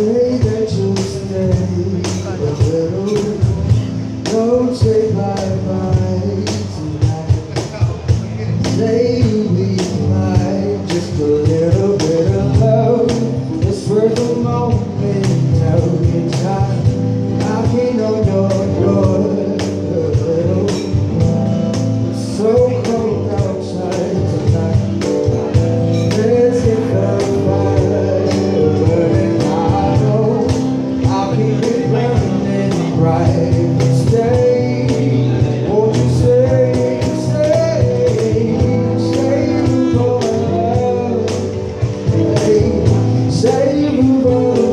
Say that you'll stay Hey, say